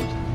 almost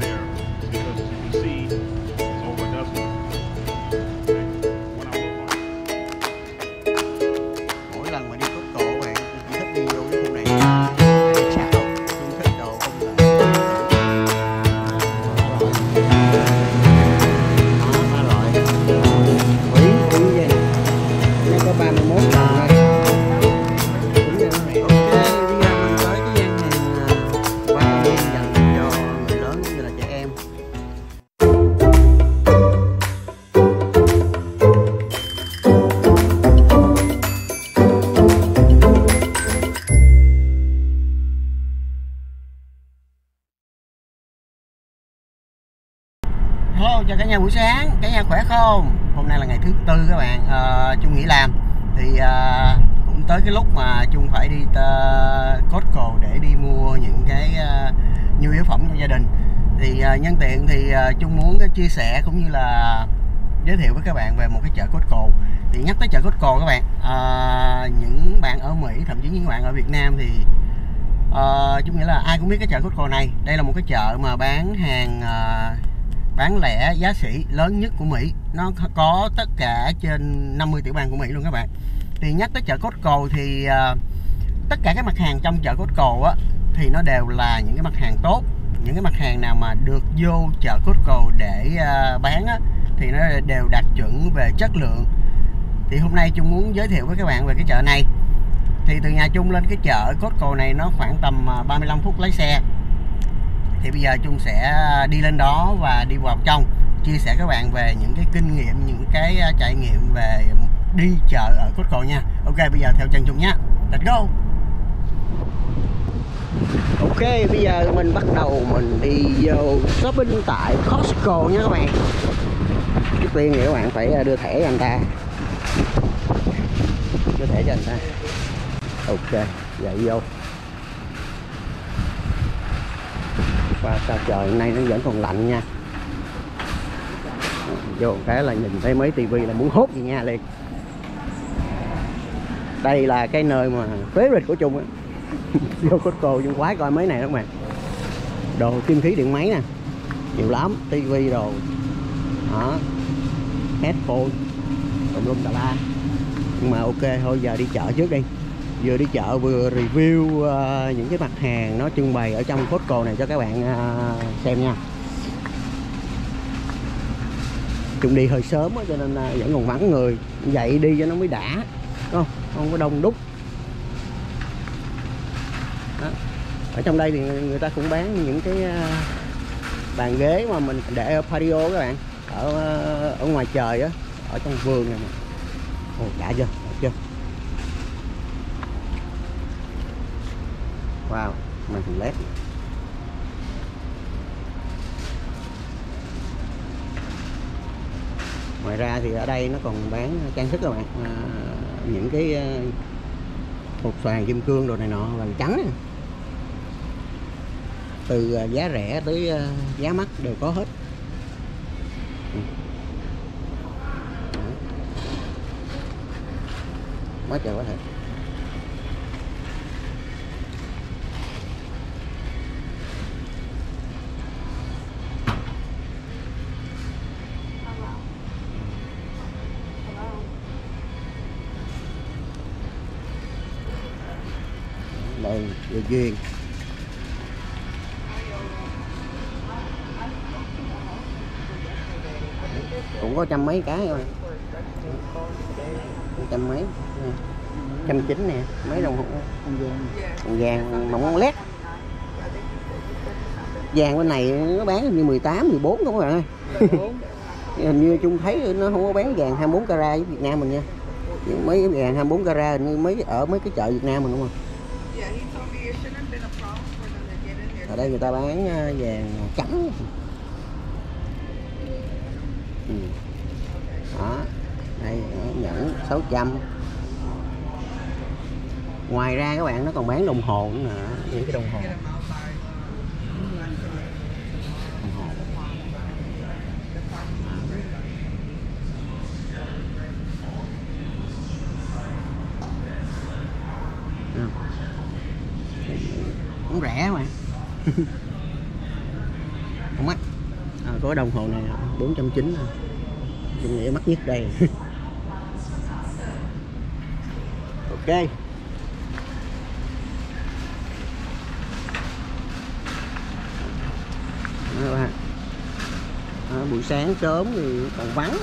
nhà buổi sáng, cả nhà khỏe không? Hôm nay là ngày thứ tư các bạn, ờ, à, chung nghỉ làm thì à, cũng tới cái lúc mà Chung phải đi ờ, uh, Costco để đi mua những cái ờ, nhu yếu phẩm cho gia đình. Thì ờ, nhân tiện thì ờ, chung muốn chia sẻ cũng như là giới thiệu với các bạn về một cái chợ Costco. Thì nhắc tới chợ Costco các bạn, ờ, những bạn ở Mỹ thậm chí những bạn ở Việt Nam thì uh, Trung nghĩ là ai cũng biết cái chợ Costco này. Đây là một cái chợ mà bán hàng ờ, bán lẻ giá sỉ lớn nhất của Mỹ. Nó có tất cả trên 50 tiểu bang của Mỹ luôn các bạn. Thì nhắc tới chợ Costco thì à, tất cả các mặt hàng trong chợ Costco á, thì nó đều là những cái mặt hàng tốt. Những cái mặt hàng nào mà được vô chợ Costco để à, bán á, thì nó đều đạt chuẩn về chất lượng. Thì hôm nay Chung muốn giới thiệu với các bạn về cái chợ này. Thì từ nhà Chung lên cái chợ Costco này nó khoảng tầm à, 35 phút lái xe thì bây giờ Chung sẽ à, đi lên đó và đi vào trong, chia sẻ các bạn về những cái kinh nghiệm, những cái à, trải nghiệm về đi chợ ở Costco nha. Ok, bây giờ theo chân Chung nhé Let's go. Ok, bây giờ mình bắt đầu mình đi vô shopping tại Costco nha các bạn. Trước tiên thì các bạn phải à, đưa thẻ cho anh ta. Đưa thẻ cho anh ta. Ok vậy vô. Và sao trời, hôm nay nó vẫn còn lạnh nha. Vô cái là nhìn thấy mấy tivi là muốn hốt gì nha, liền. Đây là cái nơi mà phế rịch của Trung á. Vô Costco chung khoái coi mấy này đó các bạn đồ kim khí điện máy nè. Nhiều lắm, tivi đồ. Đó. Headphone. Tùm lum tà la. Nhưng mà ok, thôi giờ đi chợ trước đi vừa đi chợ vừa review uh, những cái mặt hàng nó trưng bày ở trong Costco này cho các bạn uh, xem nha. Chúng đi hơi sớm á, cho nên uh, vẫn còn vắng người. Dậy đi cho nó mới đã đúng không? Không có đông đúc. Đó. ở trong đây thì người ta cũng bán những cái uh, bàn ghế mà mình để ở patio các bạn. Ở uh, ở ngoài trời á ở trong vườn này nè. Ồ đã chưa? Đã chưa? Wow, màn hình led Ngoài ra thì ở đây nó còn bán trang sức các bạn à, Những cái à, hộp hột xoàn kim cương đồ này nọ vàng trắng. Từ à, giá rẻ tới à, giá mắc đều có hết. Quá trời quá thể đây Lê Duyên cũng có trăm mấy cái thôi. Trăm mấy nè. trăm chín nè mấy đồng hồ. Còn vàng mỏng lét. Vàng bên này nó bán như 18, 14 thôi các bạn ơi? Hình như Trung thấy nó không có bán vàng 24 carat với Việt Nam mình nha. Nhưng mấy cái vàng 24 carat hình như mấy ở mấy cái chợ Việt Nam mình đúng không đây người ta bán à, vàng trắng. Ừ. đó, đây nhẫn 600 ngoài ra các bạn nó còn bán đồng hồ nữa nè. Những cái đồng hồ Get 'em outside. đồng hồ Thấy không? cũng rẻ mà có đồng hồ này 490 thôi Trung mắc nhất đây. Ok. Đó các bạn. À, buổi sáng sớm thì còn vắng.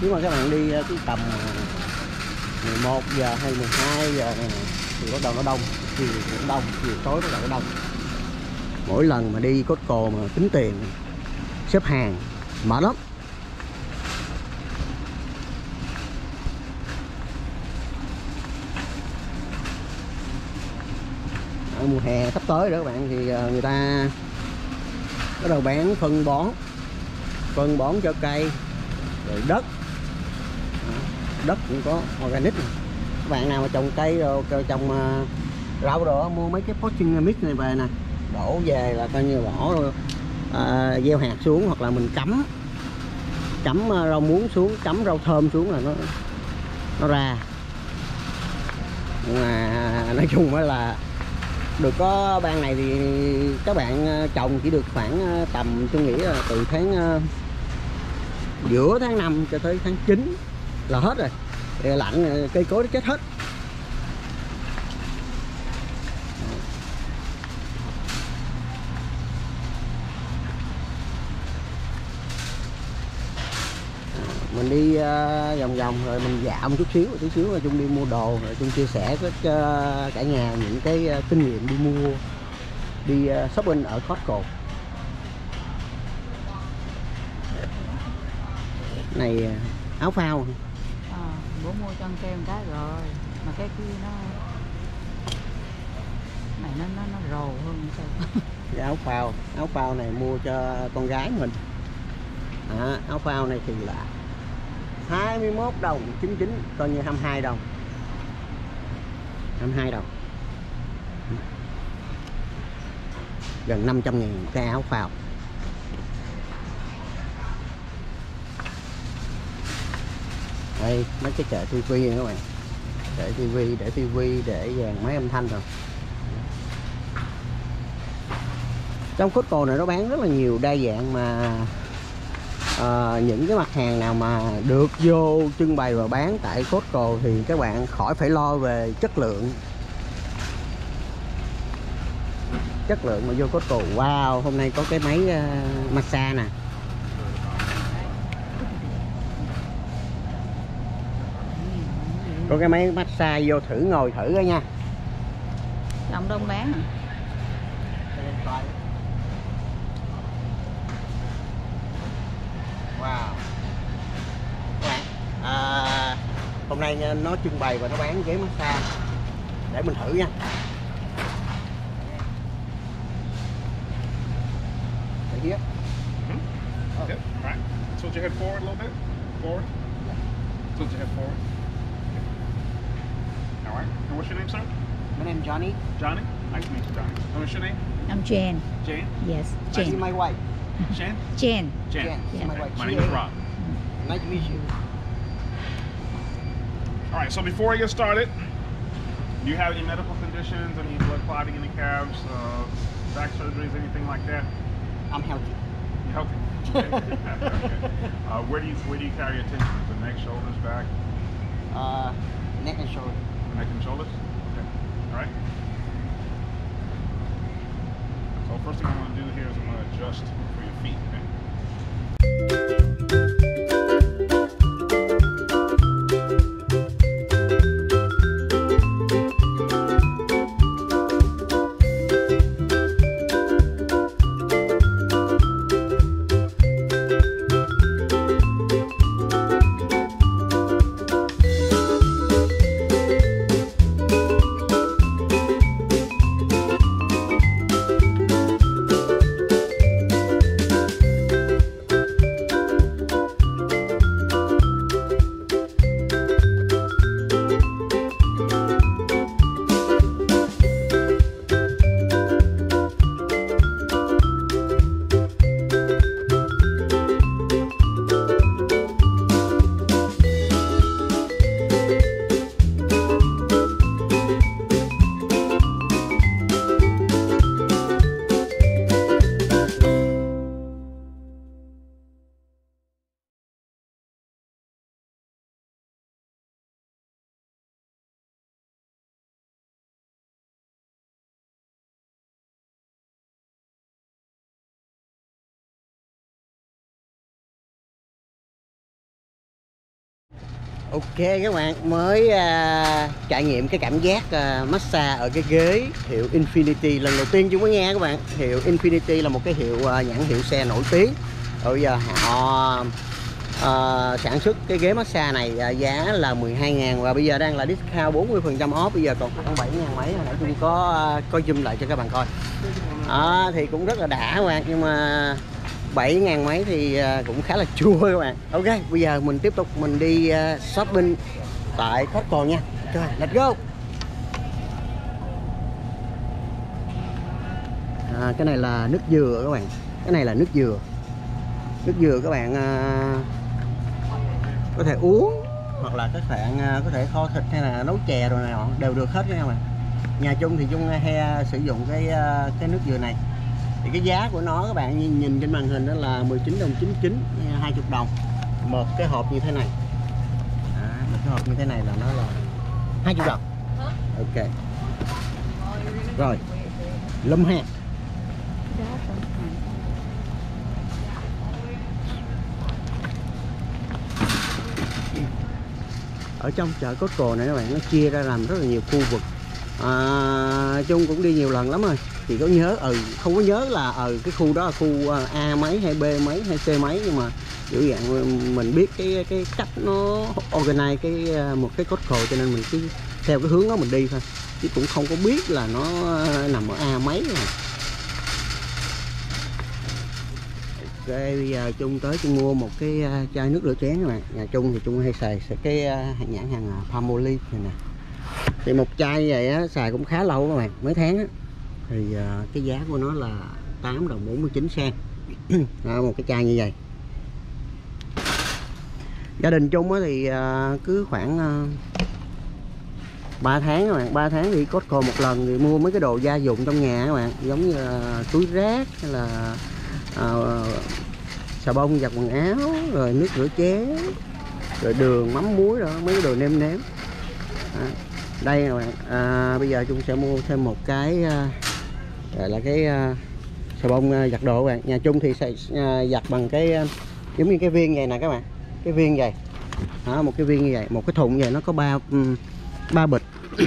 Nếu mà các bạn đi ờ, cái tầm ờ, 11 giờ hay 12 giờ này thì bắt đầu nó đông chiều cũng đông chiều tối bắt đầu nó đông. Mỗi lần mà đi Costco mà tính tiền xếp hàng mệt lắm Ở mùa hè sắp tới đó các bạn, thì ờ, người ta bắt đầu bán, phân bón. Phân bón cho cây, rồi đất. Đất cũng có organic này. các bạn nào mà trồng cây rồi trồng ờ, rau rồi mua mấy cái potting mix này về nè. Đổ về là coi như bỏ à, gieo hạt xuống hoặc là mình cắm cắm ờ, rau muống xuống cắm rau thơm xuống là nó nó ra. Mà nói chung á là được có ban này thì các bạn ờ, trồng chỉ được khoảng tầm tôi nghĩ là từ tháng giữa tháng 5 cho tới tháng 9 là hết rồi. Lạnh cây cối nó chết hết. Mình đi ờ, vòng vòng rồi mình dạo một chút xíu chút xíu rồi chung đi mua đồ rồi chung chia sẻ với ờ, cả nhà những cái ờ, kinh nghiệm đi mua đi shopping ở Costco. Này áo phao. Ờ, bố mua cho ăn kem cái rồi mà cái kia nó này nó nó nó rồ hơn sao. Cái áo phao áo phao này mua cho con gái mình. À, áo phao này thì là 21 đồng 99 coi như 22 đồng. 22 đồng. Gần 500 nghìn cái áo phao đây, mấy cái chợ tivi các bạn. Để tivi để tivi để dàn máy âm thanh rồi. Trong Costco này nó bán rất là nhiều đa dạng mà ờ, những cái mặt hàng nào mà được vô trưng bày và bán tại Costco thì các bạn khỏi phải lo về chất lượng. Chất lượng mà vô Costco wow hôm nay có cái máy uh, massage nè. Có cái máy massage vô thử ngồi thử đó nha. Lòng đông bán à? Wow. Các bạn, à, hôm nay nó trưng bày và nó bán ghế massage để mình thử nha. Here. Yep. All right. Tilt your head forward a little bit. Forward. Tilt your head forward. All right. And what's your name, sir? My name Johnny. Johnny. Nice to meet you, Johnny. And what's your name? I'm Jen Jane. yes Jen my wife. Jen. Jen Jen. Jen. This is my Okay. wife. My name is Rob. Nice to meet you. All right. So before we get started, do you have any medical conditions? Any blood clotting in the calves? Uh, back surgeries? Anything like that? I'm healthy. You're healthy? Okay. okay. Uh, where do you where do you carry your attention? The neck, shoulders, back, Uh, neck and shoulder. neck and shoulders? Okay. All right. So first thing I'm going to do here is I'm going to adjust for your feet. Okay? Ok các bạn mới à, trải nghiệm cái cảm giác à, massage ở cái ghế hiệu Infinity lần đầu tiên chúng mới nghe các bạn. Hiệu Infinity là một cái hiệu à, nhãn hiệu xe nổi tiếng. Bây giờ họ à, sản xuất cái ghế massage này à, giá là 12 ngàn và bây giờ đang là discount 40% off. Bây giờ còn khoảng 7 ngàn mấy hồi nãy tôi có à, có zoom lại cho các bạn coi. À, thì cũng rất là đã các bạn nhưng mà 7 ngàn mấy thì à, cũng khá là chua các bạn. Ok bây giờ mình tiếp tục mình đi à, shopping tại Costco nha. Rồi let's go. À, Cái này là nước dừa các bạn. Cái này là nước dừa. Nước dừa các bạn à, có thể uống hoặc là các bạn à, có thể kho thịt hay là nấu chè rồi này đều được hết nha các bạn. Nhà chung thì chung à, hay sử dụng cái cái nước dừa này thì cái giá của nó các bạn nhìn, nhìn trên màn hình đó là 19 đồng 99 20 à, đồng. Một cái hộp như thế này. À, một cái hộp như thế này là nó là 20 đồng. Ok. Rồi. Lâm hạt ở trong chợ Costco này các bạn nó chia ra làm rất là nhiều khu vực à, chung cũng đi nhiều lần lắm rồi. Thì có nhớ ừ không có nhớ là ừ cái khu đó là khu à, A mấy hay B mấy hay C mấy nhưng mà kiểu dạng mình biết cái cái cách nó organize cái à, một cái Costco cho nên mình cứ theo cái hướng đó mình đi thôi. Chứ cũng không có biết là nó nằm ở A mấy rồi. Ok, bây giờ chung tới chung mua một cái à, chai nước rửa chén các bạn. Nhà chung thì chung hay xài cái nhãn hàng Pamoli Palmolive này nè. Thì một chai như vậy á, xài cũng khá lâu các bạn, mấy tháng á. Thì uh, cái giá của nó là 8 đồng 49 sen Đó, Một cái chai như vậy. Gia đình chung á thì uh, cứ khoảng à, uh, 3 tháng các bạn, 3 tháng thì Costco một lần thì mua mấy cái đồ gia dụng trong nhà các bạn Giống như là túi rác hay là uh, xà bông giặt quần áo rồi nước rửa chén rồi đường mắm muối rồi mấy cái đồ nêm nếm. À, đây nè bạn. À, bây giờ chúng sẽ mua thêm một cái à, gọi là cái à, xà bông à, giặt đồ các bạn. Nhà chung thì sẽ à, giặt bằng cái à, giống như cái viên vậy nè các bạn. Cái viên vậy. Đó, một cái viên như vậy. Một cái thùng như vậy nó có ba ừ, ba bịch.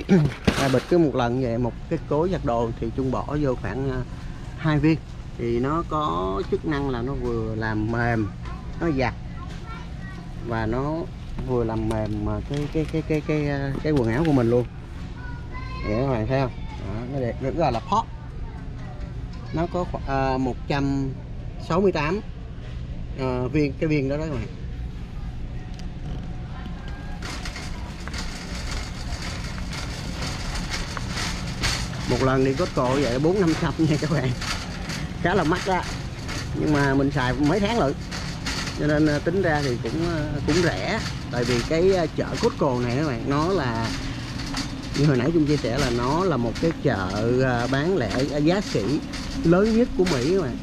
Ba bịch cứ một lần như vậy một cái cối giặt đồ thì chung bỏ vô khoảng à, hai viên. Thì nó có chức năng là nó vừa làm mềm nó giặt và nó vừa làm mềm mà cái cái cái cái cái ờ, cái, quần áo của mình luôn. Để các bạn thấy không? Đó, nó đẹp nó gọi là pop nó có khoảng, uh, 168 à, viên cái viên đó đó các bạn. Một lần đi Costco vậy bốn năm trăm nha các bạn. Khá là mắc đó nhưng mà mình xài mấy tháng rồi cho nên à, tính ra thì cũng à, cũng rẻ. Tại vì cái à, chợ chợ Costco này các bạn, nó là, như hồi nãy chúng chia sẻ là nó là một cái chợ bán lẻ giá sỉ lớn nhất của Mỹ các bạn.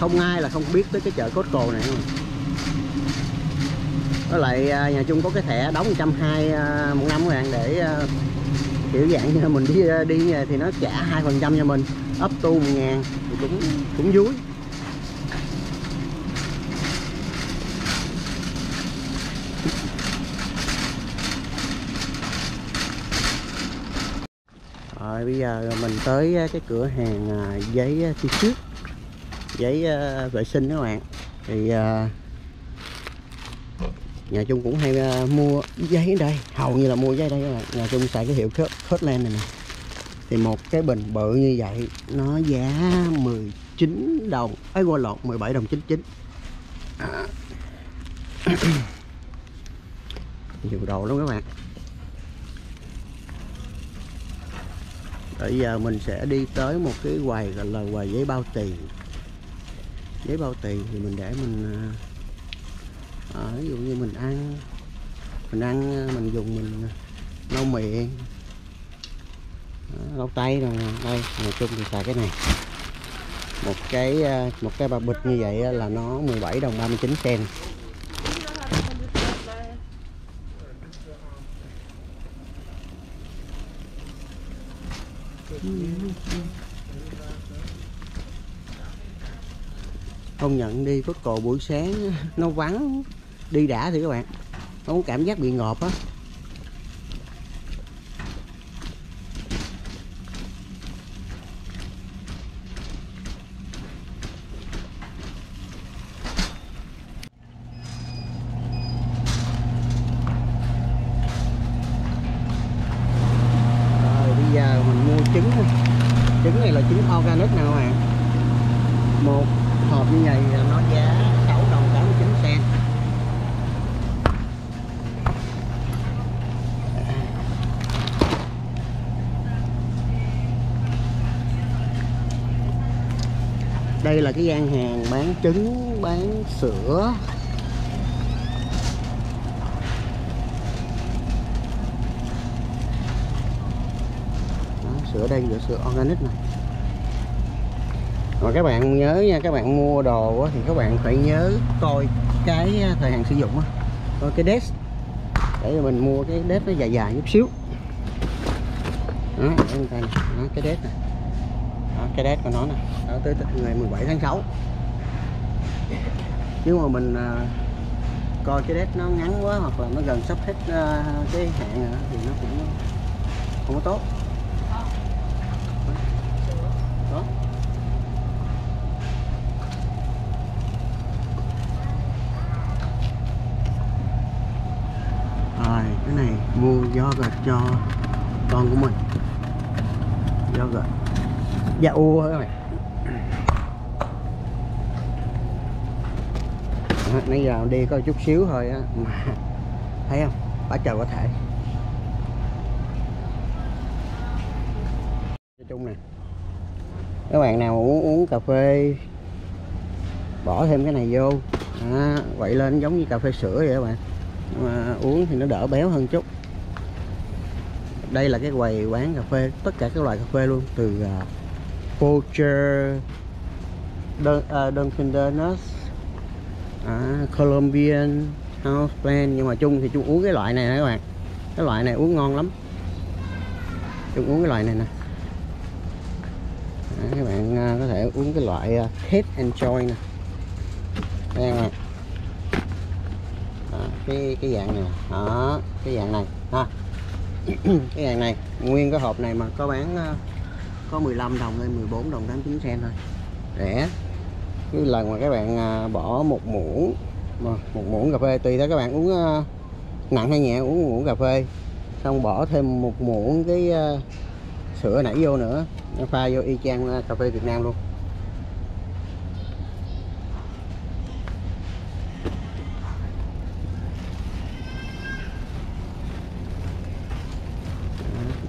Không ai là không biết tới cái chợ Costco này không? Với lại nhà chung có cái thẻ đóng 120 một năm các bạn để kiểu dạng như mình đi đi về thì nó trả hai phần trăm cho mình ấp tu một ngàn thì cũng cũng vui. Rồi, bây giờ mình tới cái cửa hàng à, giấy chi trước, giấy vệ sinh các bạn. Thì à, nhà chung cũng hay à, mua giấy ở đây, hầu như là mua giấy ở đây các bạn. Nhà chung xài cái hiệu Kirkland này nè thì một cái bình bự như vậy nó giá 19 đồng ấy qua lộn 17 đồng 99 à. nhiều đồ lắm các bạn bây giờ mình sẽ đi tới một cái quầy gọi là quầy giấy bao tiền giấy bao tiền thì mình để mình à, à ví dụ như mình ăn mình ăn à, mình dùng mình à, lau miệng lau tay rồi, đây, nói chung thì xài cái này. Một cái ờ, một cái bao bịch như vậy là nó 17 đồng 39 sen không nhận đi có cồ buổi sáng nó vắng, đi đã thì các bạn. Không cảm giác bị ngợp á rồi bây giờ mình mua trứng nè. trứng này là trứng organic nè các bạn một hộp như vậy là nó giá 6 đồng 89 sen đây là cái gian hàng bán trứng bán sữa. Đó, sữa đây là sữa organic này. Mà các bạn nhớ nha các bạn mua đồ á, thì các bạn phải nhớ coi cái à, thời hạn sử dụng á. Coi cái desk. Để mình mua cái desk nó dài dài chút xíu. Đó đó, cái desk này cái date của nó nè. Đó, tới tới ngày 17 tháng 6 nếu mà mình à, coi cái date nó ngắn quá hoặc là nó gần sắp hết à, cái hạn rồi đó, thì nó cũng không có tốt. Đó rồi cái này mua do gạch cho con của mình. Do gạch da u thôi các bạn. Đó, nãy giờ đi có chút xíu thôi á mà thấy không? Quá trời có thể. Nói chung nè các bạn nào muốn uống cà phê bỏ thêm cái này vô. À, quậy lên giống như cà phê sữa vậy các bạn. Mà uống thì nó đỡ béo hơn chút. Đây là cái quầy quán cà phê tất cả các loại cà phê luôn từ uh, Poacher Dun, uh, Dunkin Donuts à, Colombian House Plan. Nhưng mà chung thì chung uống cái loại này nè các bạn. Cái loại này uống ngon lắm. Chung uống cái loại này nè. À, các bạn uh, có thể uống cái loại uh, Head and Joy nè. Đây nè. Cái cái dạng này đó cái dạng này. Ha. Cái dạng này. Nguyên cái hộp này mà có bán uh, có 15 đồng hay 14 đồng 89 sen thôi. Rẻ. Cái lần mà các bạn à, bỏ một muỗng, mà một muỗng cà phê, tùy theo các bạn uống à, nặng hay nhẹ, uống một muỗng cà phê. Xong bỏ thêm một muỗng cái à, sữa nãy vô nữa pha vô y chang cà phê Việt Nam luôn.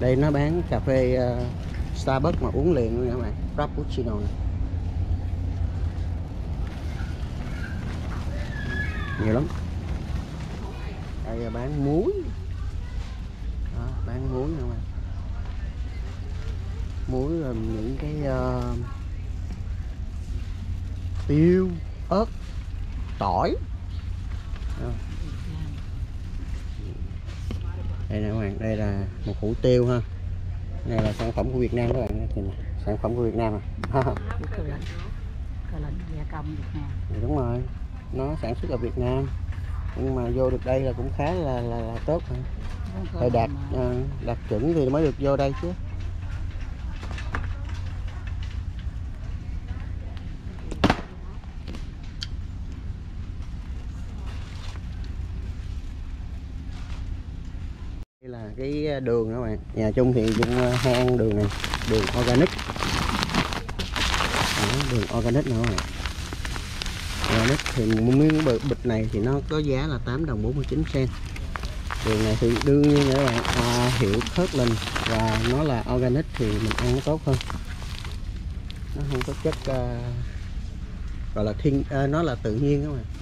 Đây, nó bán cà phê Starbucks mà uống liền luôn nha các bạn. Frappuccino này. nhiều lắm. Đây là bán muối. Đó, bán muối nha các bạn. Muối là những cái uh, tiêu ớt tỏi. Đó. đây nè các bạn đây là một hũ tiêu ha này là sản phẩm của Việt Nam các bạn Nhìn nè, sản phẩm của Việt Nam à. Đúng rồi nó sản xuất ở Việt Nam nhưng mà vô được đây là cũng khá là là, là tốt rồi. Phải đạt ờ, đạt chuẩn thì mới được vô đây chứ đây là cái đường đó bạn. Nhà chung thì cũng ờ, hay ăn đường này đường organic. Đó, đường organic nữa bạn. Organic thì một miếng bịch, này thì nó có giá là 8 đồng 49 sen đường này thì đương nhiên các bạn à, hiểu khớt lên và nó là organic thì mình ăn nó tốt hơn. Nó không có chất à, gọi là thiên à, nó là tự nhiên các bạn.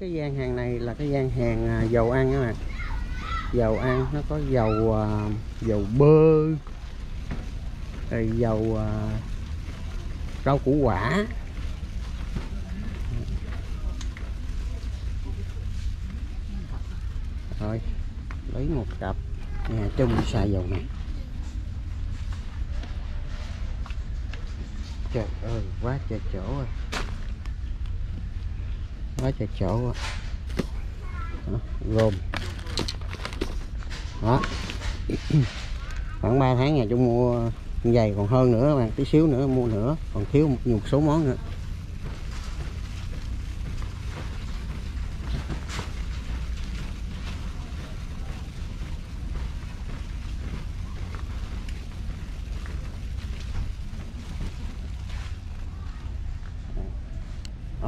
Cái cái gian hàng này là cái gian hàng à, dầu ăn các bạn. Dầu ăn, nó có dầu à, dầu bơ, rồi dầu à, rau củ quả. Rồi, lấy một cặp nhà chung xài dầu này. Trời ơi, quá trời chỗ rồi quá trời chỗ quá đó, gồm. Đó. Khoảng 3 tháng nhà chung mua giày còn hơn nữa bạn tí xíu nữa mua nữa còn thiếu một, một số món nữa.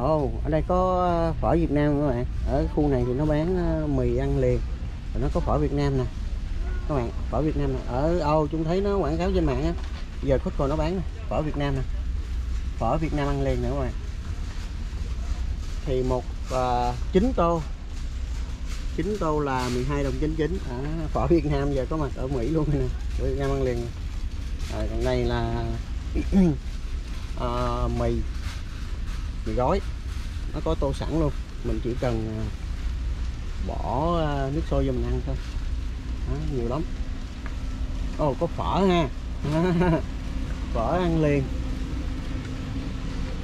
Ồ, oh, ở đây có ờ, phở Việt Nam các bạn. Ở khu này thì nó bán ờ, mì ăn liền. Rồi nó có phở Việt Nam nè. Các bạn, phở Việt Nam nè. Ở Âu chúng thấy nó quảng cáo trên mạng á. Giờ Costco nó bán nè, phở Việt Nam nè. Phở Việt Nam ăn liền nữa các bạn. Thì một uh, tô chín tô là 12 đồng 99 à, Phở Việt Nam giờ có mặt ở Mỹ luôn nè Phở Việt Nam ăn liền nè. Còn đây là uh, mì mì gói nó có tô sẵn luôn. Mình chỉ cần à, bỏ à, nước sôi vô mình ăn thôi. Đó, nhiều lắm. Ồ có phở ha. Phở ăn liền.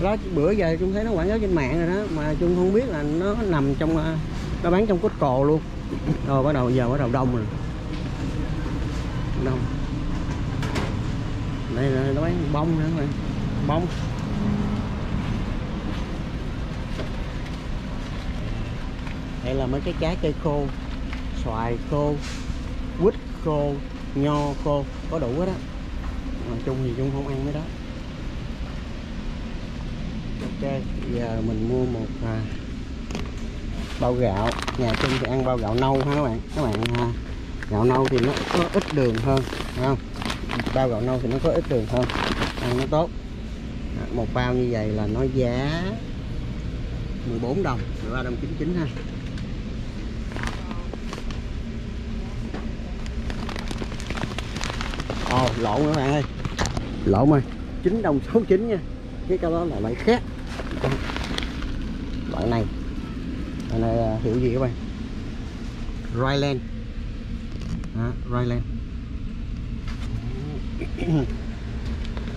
Đó bữa giờ chung thấy nó quảng cáo trên mạng rồi đó mà chung không biết là nó nằm trong à, nó bán trong cốt cồ luôn. Rồi bắt đầu giờ bắt đầu đông rồi. Đông. Đây là nó bán bông nữa các bạn. Bông. Lại là mấy cái trái cây khô xoài khô quýt khô nho khô có đủ hết á. Mà chung thì chung không ăn mấy đó. Ok giờ mình mua một à, bao gạo. Nhà chung thì ăn bao gạo nâu ha các bạn. Các bạn à, gạo nâu thì nó có ít đường hơn không? Bao gạo nâu thì nó có ít đường hơn. Ăn nó tốt. Một bao như vậy là nó giá 14 đồng 13 đồng 99 ha Ồ, lộn nữa bạn ơi. Lộn ơi. 9 đồng 69 nha. Cái câu đó là loại khác. Loại này. Loại này là hiệu gì các bạn? Ryland. À, Ryland.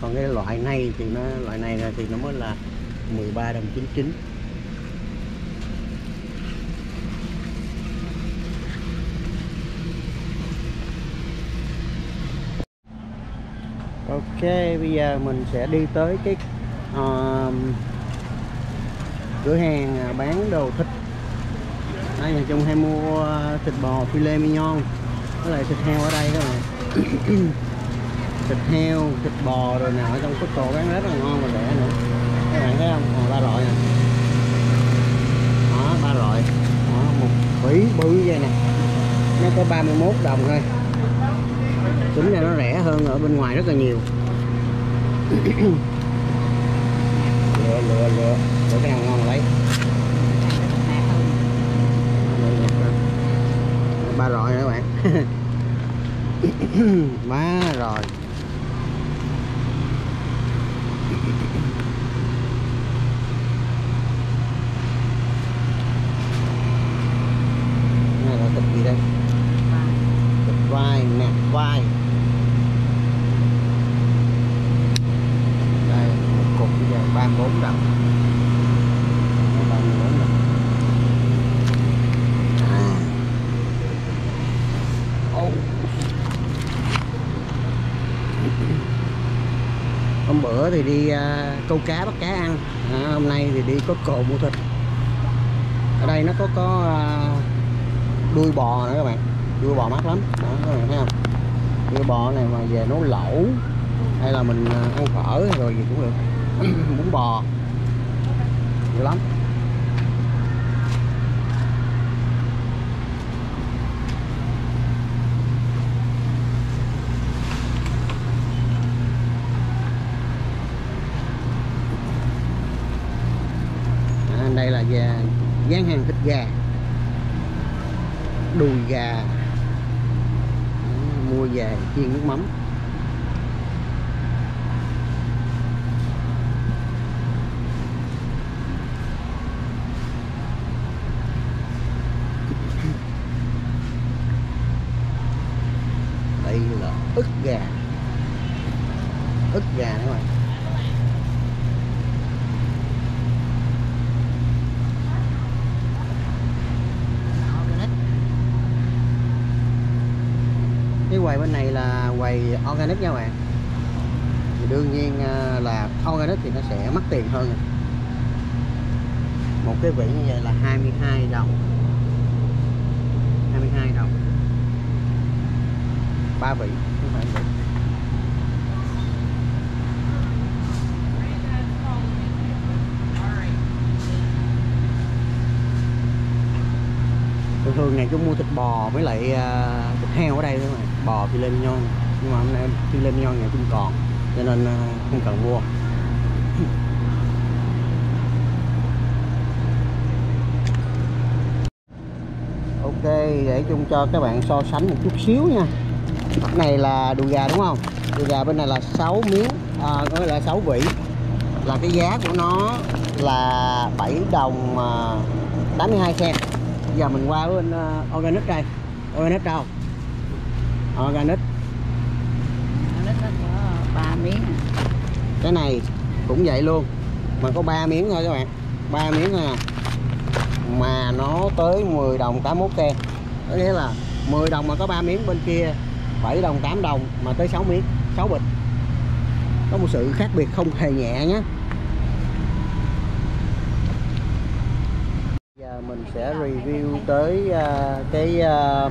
Còn cái loại này thì nó Loại này thì nó mới là 13 đồng 99 Ok, bây giờ mình sẽ đi tới cái uh, cửa hàng bán đồ thịt. Đây nhà chung hay mua thịt bò filet mignon, với lại thịt heo ở đây các bạn. thịt heo, thịt bò rồi nào ở trong Costco bán rất là ngon và rẻ nữa. Các bạn thấy không? Còn ba loại nè. Đó, ba loại. Đó, một vỉ bự vậy nè. Nó có 31 đồng thôi tính ra nó rẻ hơn ở bên ngoài rất là nhiều lựa lựa lựa. Lựa cái nào ngon lấy. Ba rồi các bạn. Ba rồi này là thịt gì đây thịt vai nè vai đây một cục bây giờ ba bốn đồng ba bốn đồng à Ô. hôm bữa thì đi à, câu cá bắt cá ăn. À, hôm nay thì đi có cồ mua thịt. Ở đây nó có có à, đuôi bò nữa các bạn. Đuôi bò mát lắm. Đó, các bạn thấy không? Đuôi bò này mà về nấu lẩu hay là mình à, ăn phở rồi gì cũng được. Bún bò. Nhiều lắm. đây là gà, gian hàng thịt gà. Đùi gà. Mua về chiên nước mắm. Đây là ức gà. Organic nha bạn. Thì đương nhiên à, là organic thì nó sẽ mất tiền hơn. Một cái vỉ như vậy là 22 đồng. 22 đồng. Ba vỉ, không phải vỉ. Thường thường này chúng mua thịt bò với lại à, thịt heo ở đây thôi mà. Bò thì lên nhon nhưng mà hôm nay đi lên nho này cũng còn cho nên à, không cần mua. Ok để chung cho các bạn so sánh một chút xíu nha. Mặt này là đùi gà đúng không? Đùi gà bên này là 6 miếng à, có nghĩa là 6 vỉ là cái giá của nó là 7 đồng à, 82 cent. Giờ mình qua bên à, organic đây. Organic đâu? Organic miếng. À. cái này cũng vậy luôn mà có 3 miếng thôi các bạn. 3 miếng thôi à mà nó tới 10 đồng 81 cent có nghĩa là 10 đồng mà có 3 miếng bên kia 7 đồng 8 đồng mà tới 6 miếng 6 bịch. Có một sự khác biệt không hề nhẹ nhé. Giờ mình sẽ review tới ờ, cái ờ,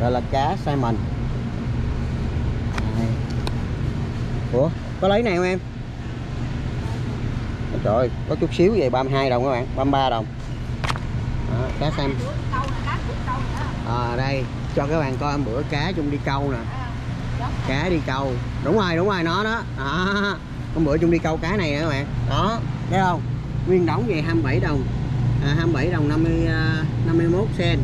gọi là cá salmon Đây ủa có lấy này không em? Trời ơi, có chút xíu về 32 đồng các bạn 33 đồng. Đó, cá salmon à, đây cho các bạn coi bữa cá chung đi câu nè. Cá đi câu. Đúng rồi đúng rồi nó đó. Đó hôm bữa chung đi câu cá này nè các bạn. Đó thấy không? Nguyên đóng về 27 đồng. À, 27 đồng 50 51 à, sen.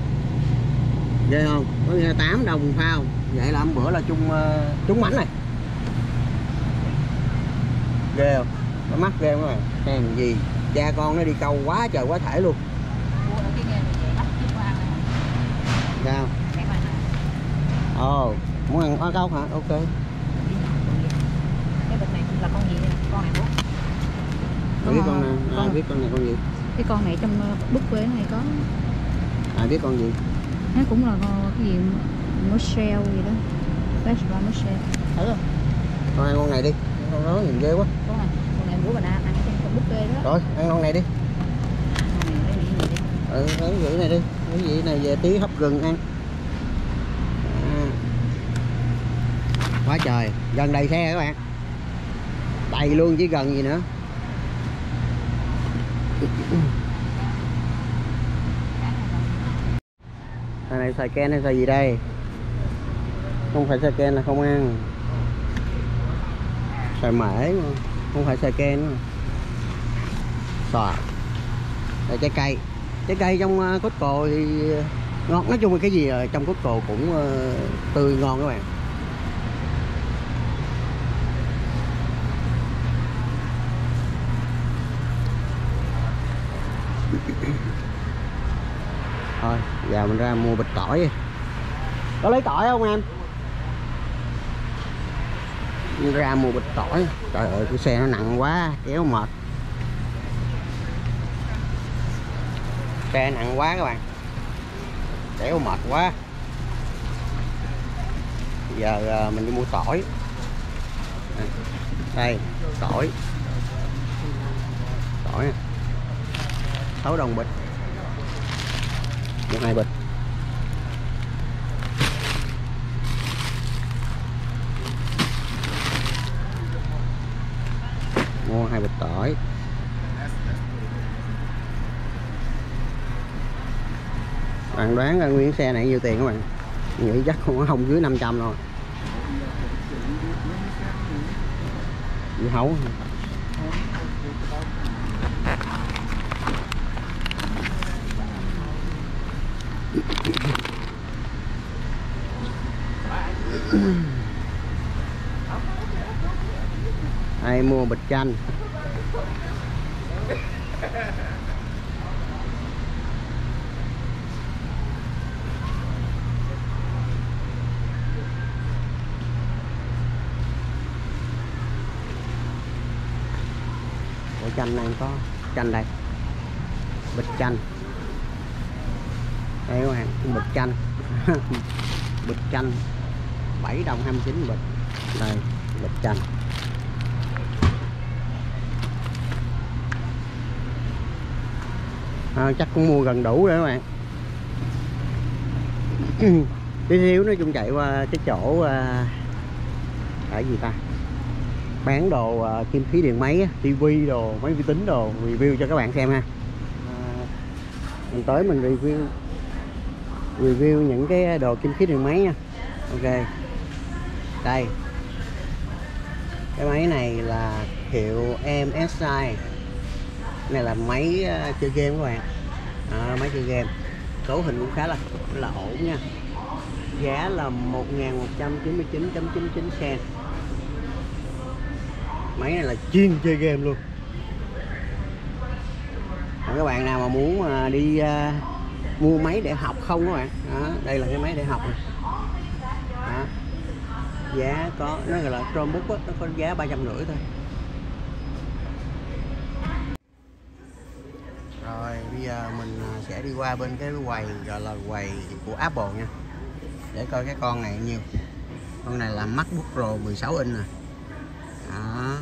Ghê không? Có nghĩa là 8 đồng phao. Vậy là hôm bữa là chung uh, trúng mảnh này ghê không nó mắc ghê không các bạn xem gì cha con nó đi câu quá trời quá thể luôn sao ồ muốn ăn hoa câu hả ok Cái bịch này là con gì nè? Con này bố. Ai biết Con con này Con- biết con này con gì Cái con này trong ờ, bút quế này có ai biết con gì nó cũng là con cái gì mussel gì đó. Fresh ra mussel. Thử rồi. con ăn con này đi con đó nhìn ghê quá. Con này, con này bố bà na ăn bút quế đó. rồi ăn con này đi. Ừ lấy cái này đi cái gì này về tí hấp gừng ăn. À. quá trời gần đầy xe các bạn. Đầy luôn chứ gần gì nữa. Thằng này xài ken hay xài gì đây? Không phải xài ken là không ăn xài mễ không phải xài ken nữa xoài đây, trái cây. Trái cây trong à, cốt cồ thì ngon. Nói chung là cái gì trong cốt cồ cũng ờ, tươi ngon các bạn. Thôi, giờ mình ra mua bịch tỏi đi. có lấy tỏi không em? Ra mua bịch tỏi. Trời ơi, cái xe nó nặng quá, kéo mệt. Xe nặng quá các bạn. Kéo mệt quá. Giờ à, mình đi mua tỏi. Đây, tỏi. Tỏi. Sáu 6 đồng bịch. Một hai bịch. Mua hai bịch tỏi. Bạn đoán ra nguyên xe này nhiêu tiền các bạn? Nghĩ chắc không không dưới 500 rồi. dưa hấu. Ai mua bịch chanh? Ủa, chanh này có chanh đây. Bịch chanh. Đây các bạn bịch chanh. Bịch chanh. 7 đồng 29 bịch. Đây, bịch chanh. À, chắc cũng mua gần đủ rồi các bạn. Tí xíu nói chung chạy qua cái chỗ à, ở gì ta? Bán đồ à, kim khí điện máy tivi đồ máy vi tính đồ review cho các bạn xem ha. À, mình tới mình review review những cái đồ kim khí điện máy nha. Ok. Đây. Cái máy này là hiệu MSI này là máy ờ, chơi game các bạn. À, máy chơi game. Cấu hình cũng khá là là ổn nha. Giá là 1199.99 sen, máy này là chuyên chơi game luôn. Còn các bạn nào mà muốn ờ, đi uh, mua máy để học không các bạn? Đó, đây là cái máy để học này đó. giá có nó gọi là Chromebook đó, nó có giá ba trăm rưỡi thôi rồi bây giờ mình à, sẽ đi qua bên cái quầy gọi là quầy của Apple nha. Để coi cái con này nhiêu. Con này là MacBook Pro 16 inch nè. Đó.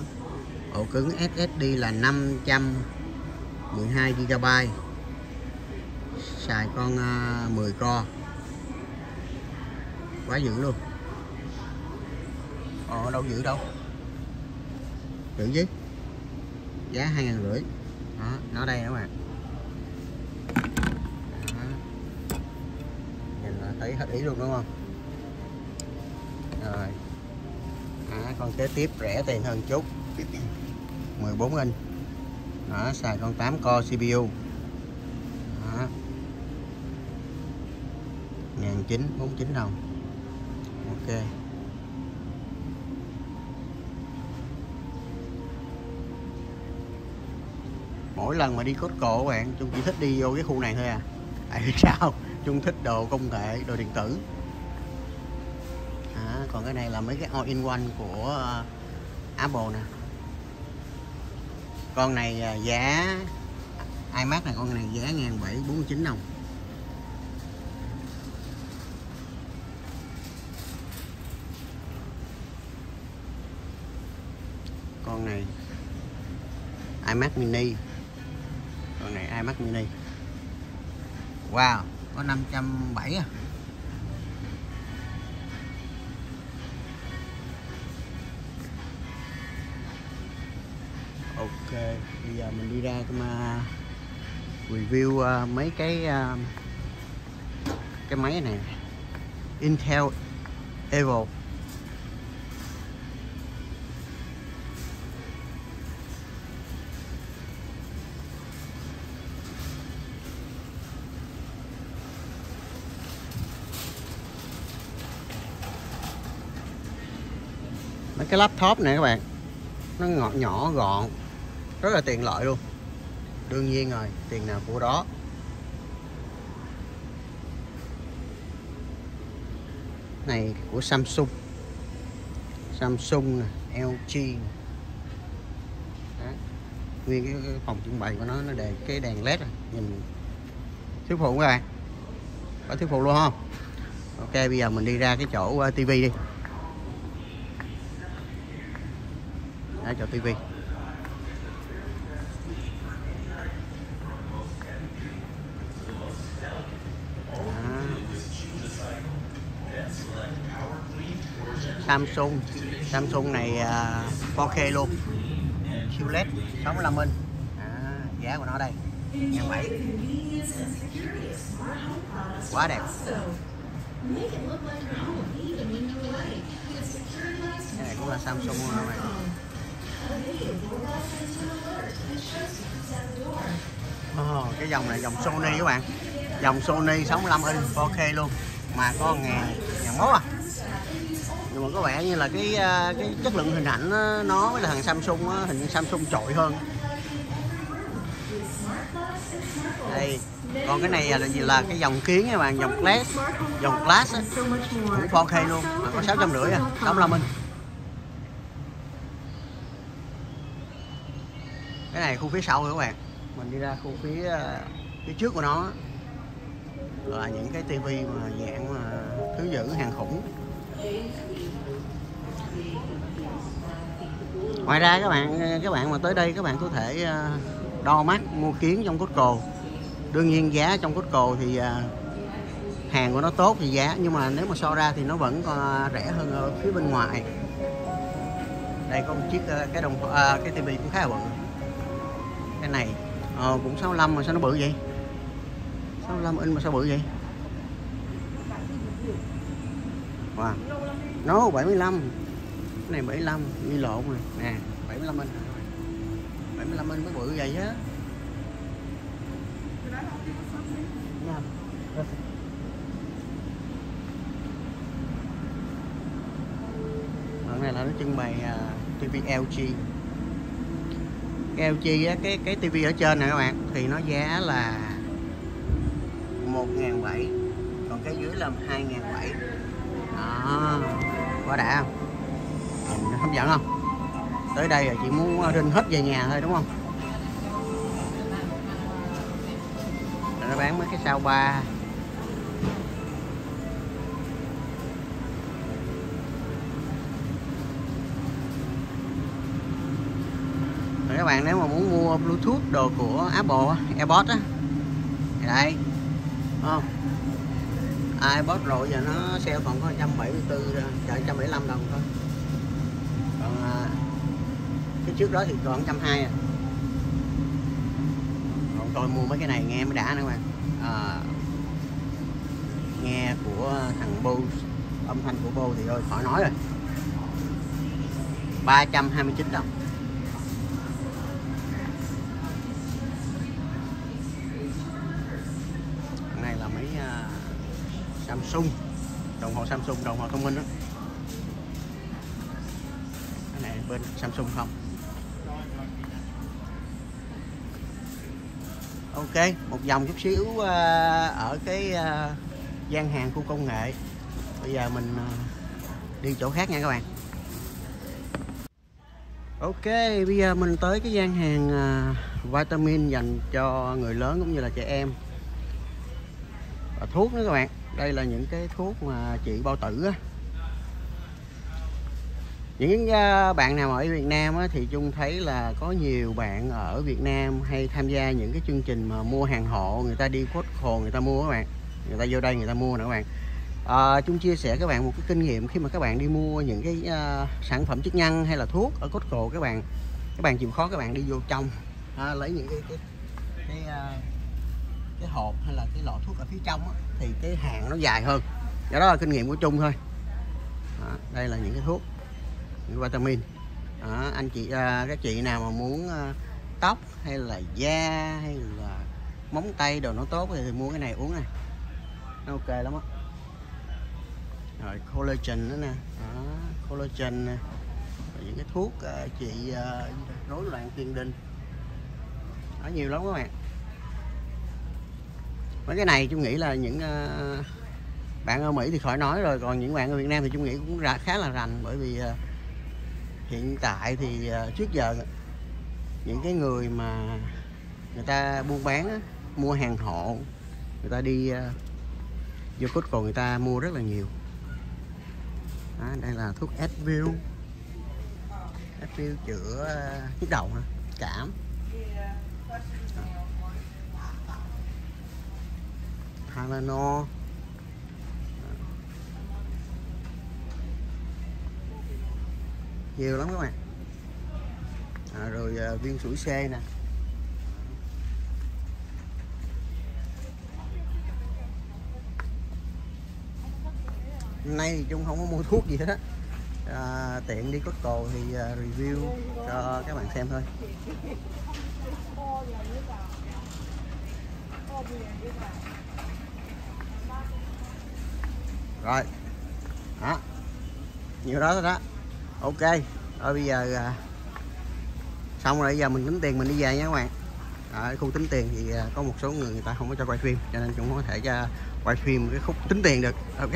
Ổ cứng SSD là 512 GB xài con à, 10 core quá dữ luôn. Ồ đâu dữ đâu? Dữ chứ. Giá hai ngàn rưỡi. Đó, nó đây các bạn. Thấy hết ý luôn đúng không? Rồi. À, con kế tiếp rẻ tiền hơn chút. 14 inch. Đó xài con 8 core CPU đó. ngàn chín bốn chín đồng. Ok. Mỗi lần mà đi Costco các bạn chúng chỉ thích đi vô cái khu này thôi à. Tại vì sao? Trung thích đồ công nghệ đồ điện tử. À, còn cái này là mấy cái all in one của ờ, Apple nè. Con này ờ, giá iMac này con này giá ngàn bảy bốn chín đồng. Con này iMac mini. Con này iMac mini. Wow có 570 à? Ok bây giờ mình đi ra mà review uh, mấy cái uh, cái máy này. Intel Evo. Cái laptop này các bạn nó ngọt nhỏ gọn rất là tiện lợi luôn đương nhiên rồi tiền nào của đó này của Samsung Samsung này, LG này. Đó. nguyên cái, cái phòng trưng bày của nó nó để cái đèn led này. nhìn thuyết phục các bạn có thuyết phục luôn không ok bây giờ mình đi ra cái chỗ uh, tivi đi đã cho tivi Samsung. Samsung này à, uh, 4K luôn. QLED 65 inch. À, giá của nó đây. Ngàn bảy. Quá đẹp. Cái này cũng là Samsung luôn các bạn oh, cái dòng này dòng Sony các bạn. Dòng Sony 65 inch 4K luôn. Mà có ngàn ngàn mốt à. Nhưng mà có vẻ như là cái ờ, cái chất lượng hình ảnh ờ, nó với là thằng Samsung hình như Samsung trội hơn. Đây còn cái này là gì là cái dòng kiến các bạn dòng glass dòng glass á, cũng 4K luôn mà có sáu trăm rưỡi à 65 inch. Cái này khu phía sau nữa các bạn. Mình đi ra khu phía ờ, phía trước của nó. Là những cái tivi mà dạng mà thứ dữ hàng khủng. Ngoài ra các bạn các bạn mà tới đây các bạn có thể ờ, đo mắt mua kiến trong Costco đương nhiên giá trong Costco thì ờ, hàng của nó tốt thì giá nhưng mà nếu mà so ra thì nó vẫn còn rẻ hơn ở phía bên ngoài. Đây có một chiếc cái đồng à, cái tivi cũng khá là bự cái này. Ờ, cũng 65 mà sao nó bự vậy? 65 inch mà sao bự vậy? Wow. Nó 75 cái này 75 đi lộn rồi. Nè 75 inch 75 inch mới bự vậy á. Dạ. Nha. Đoạn này là nó trưng bày uh, TV LG LG á, cái cái tivi ở trên này các bạn thì nó giá là 1.700 còn cái dưới là 2.700 đó quá đã. Không Nhìn hấp dẫn không? Tới đây là chị muốn ờ, rinh hết về nhà thôi đúng không? Rồi nó bán mấy cái sao ba. Bạn nếu mà muốn mua Bluetooth đồ của Apple AirPods á thì đây không? iPod rồi giờ nó sale còn có 174 thôi, 175 đồng thôi. Còn à, cái trước đó thì còn 120 à. Còn tôi mua mấy cái này nghe mới đã nữa bạn. À, nghe của thằng Bose âm thanh của Bose thì thôi khỏi nói rồi. 329 đồng. Samsung. Đồng hồ Samsung, đồng hồ thông minh đó. Cái này bên Samsung không? Ok, một vòng chút xíu ờ, ở cái ờ, gian hàng khu công nghệ. Bây giờ mình ờ, đi chỗ khác nha các bạn. Ok, bây giờ mình tới cái gian hàng vitamin dành cho người lớn cũng như là trẻ em. Và thuốc nữa các bạn đây là những cái thuốc mà trị bao tử á. Những à, bạn nào ở Việt Nam á, thì Chung thấy là có nhiều bạn ở Việt Nam hay tham gia những cái chương trình mà mua hàng hộ người ta đi Costco người ta mua các bạn. Người ta vô đây người ta mua nữa các bạn. À, Chung chia sẻ các bạn một cái kinh nghiệm khi mà các bạn đi mua những cái uh, sản phẩm chức năng hay là thuốc ở Costco các bạn. Các bạn chịu khó các bạn đi vô trong à, lấy những cái cái cái, uh, cái hộp hay là cái lọ thuốc ở phía trong á, thì cái hàng nó dài hơn. Do đó là kinh nghiệm của Chung thôi. Đó, đây là những cái thuốc những vitamin. Đó, anh chị à, các chị nào mà muốn à, tóc hay là da hay là móng tay đồ nó tốt thì mua cái này uống này. Nó ok lắm á. Rồi collagen nữa nè. Đó, collagen nè. Rồi những cái thuốc à, chị à, rối loạn tiền đình. Nó nhiều lắm các bạn mấy cái này chung nghĩ là những ờ, bạn ở Mỹ thì khỏi nói rồi còn những bạn ở Việt Nam thì chung nghĩ cũng ra khá là rành bởi vì ờ, hiện tại thì ờ, trước giờ những cái người mà người ta buôn bán á, mua hàng hộ người ta đi à, vô Costco người ta mua rất là nhiều. Đó, đây là thuốc Advil. Advil chữa nhức đầu hả cảm. Tylenol nhiều lắm các bạn. À, rồi à, viên sủi xe nè. Hôm nay thì chung không có mua thuốc gì hết á. À, tiện đi Costco thì à, review cho các bạn xem thôi rồi. Đó. Nhiều đó thôi đó. Ok. Rồi bây giờ à, xong rồi bây giờ mình tính tiền mình đi về nha các bạn. Ở khu tính tiền thì à, có một số người người ta không có cho quay phim cho nên chúng có thể cho quay phim cái khúc tính tiền được. Ok.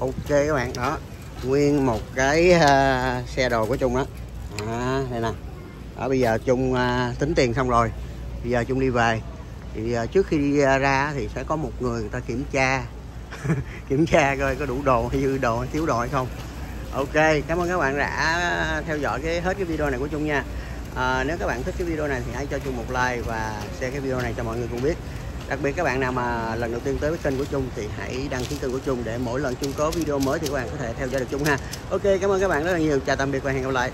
Ok các bạn. Đó. Nguyên một cái uh, xe đồ của Trung đó à, đây nè. Đó bây giờ Trung uh, tính tiền xong rồi. Bây giờ Trung đi về thì à, trước khi đi à, ra thì sẽ có một người người ta kiểm tra. Kiểm tra coi có đủ đồ hay dư đồ hay thiếu đồ hay không. Ok cảm ơn các bạn đã theo dõi cái hết cái video này của chung nha. À, nếu các bạn thích cái video này thì hãy cho chung một like và share cái video này cho mọi người cùng biết. Đặc biệt các bạn nào mà lần đầu tiên tới với kênh của chung thì hãy đăng ký kênh của chung để mỗi lần chung có video mới thì các bạn có thể theo dõi được chung ha. Ok cảm ơn các bạn rất là nhiều. Chào tạm biệt và hẹn gặp lại.